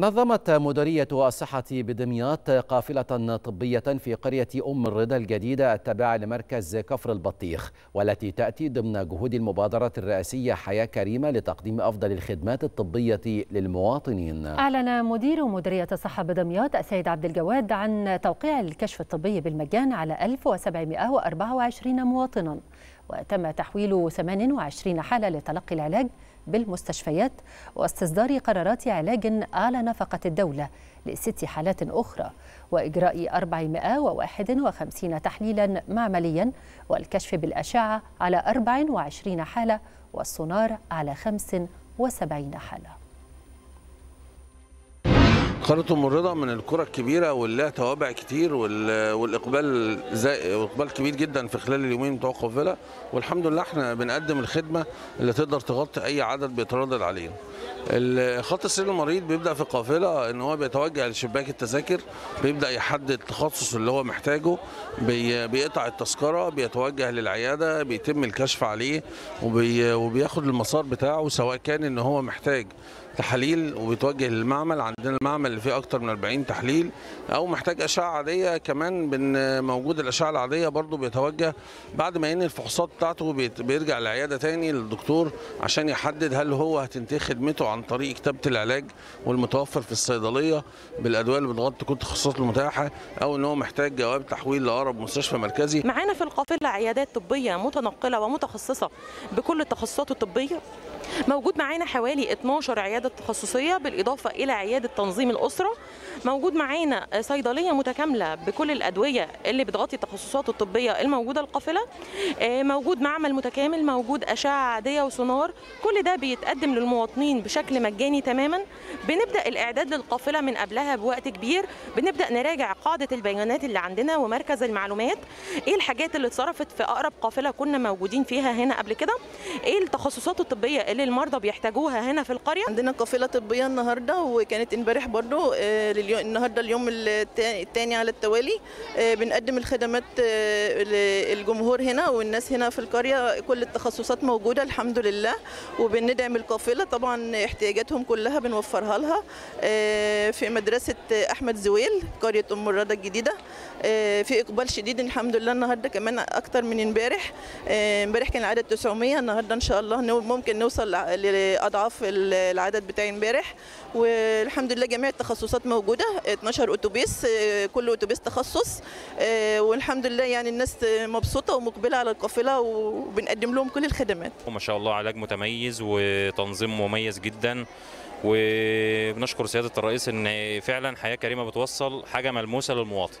نظمت مديرية الصحة بدمياط قافلة طبية في قرية أم الرضا الجديدة التابعة لمركز كفر البطيخ والتي تأتي ضمن جهود المبادرة الرئاسية حياة كريمة لتقديم أفضل الخدمات الطبية للمواطنين. أعلن مدير مديرية الصحة بدمياط السيد عبد الجواد عن توقيع الكشف الطبي بالمجان على 1724 مواطنا وتم تحويل 28 حالة لتلقي العلاج بالمستشفيات واستصدار قرارات علاج على نفقة الدولة لست حالات أخرى وإجراء 451 تحليلا معمليا والكشف بالأشعة على 24 حالة والسونار على 75 حالة. قرية ام الرضا من القرى الكبيرة واللي توابع كتير والإقبال زي واقبال كبير جدا في خلال اليومين بتوع القافله والحمد لله إحنا بنقدم الخدمة اللي تقدر تغطي أي عدد بيتردد علينا. خط السير المريض بيبدأ في القافله إن هو بيتوجه لشباك التذاكر بيبدأ يحدد التخصص اللي هو محتاجه بيقطع التذكرة بيتوجه للعيادة بيتم الكشف عليه وبياخد المسار بتاعه سواء كان إن هو محتاج تحاليل وبيتوجه للمعمل. عندنا المعمل اللي فيه أكتر من 40 تحليل أو محتاج أشعة عادية كمان بن موجود الأشعة العادية برضو بيتوجه. بعد ما ينهي الفحوصات بتاعته بيرجع العياده تاني للدكتور عشان يحدد هل هو هتنتهي خدمته عن طريق كتابة العلاج والمتوفر في الصيدلية بالأدوية اللي بتغطي كل التخصصات المتاحة أو إن هو محتاج جواب تحويل لأقرب مستشفى مركزي. معانا في القافلة عيادات طبية متنقلة ومتخصصة بكل التخصصات الطبية. موجود معانا حوالي 12 عيادة تخصصية بالإضافة إلى عيادة تنظيم الأسرة. موجود معانا صيدلية متكاملة بكل الأدوية اللي بتغطي التخصصات الطبية الموجودة القافلة. موجود معمل متكامل موجود أشعة عادية وسونار. كل ده بيتقدم للمواطنين بشكل مجاني تماما. بنبدأ الإعداد للقافلة من قبلها بوقت كبير. بنبدأ نراجع قاعدة البيانات اللي عندنا ومركز المعلومات. إيه الحاجات اللي اتصرفت في أقرب قافلة كنا موجودين فيها هنا قبل كده؟ إيه التخصصات الطبية اللي المرضى بيحتاجوها هنا في القرية. عندنا قافلة طبية النهارده وكانت امبارح برضو اليوم النهارده اليوم الثاني على التوالي. بنقدم الخدمات للجمهور هنا والناس هنا في القرية. كل التخصصات موجودة الحمد لله وبندعم القافلة. طبعا احتياجاتهم كلها بنوفرها لها. في مدرسة أحمد زويل قرية أم الرضا الجديدة. في إقبال شديد الحمد لله النهارده كمان أكتر من امبارح. امبارح كان العدد 900 النهارده إن شاء الله ممكن نوصل لأضعاف العدد بتاع امبارح. والحمد لله جميع التخصصات موجودة. 12 أتوبيس كل أتوبيس تخصص. والحمد لله يعني الناس مبسوطة ومقبلة على القافلة وبنقدم لهم كل الخدمات. وما شاء الله علاج متميز وتنظيم مميز جدا. وبنشكر سيادة الرئيس إن فعلا حياة كريمة بتوصل حاجة ملموسة للمواطن.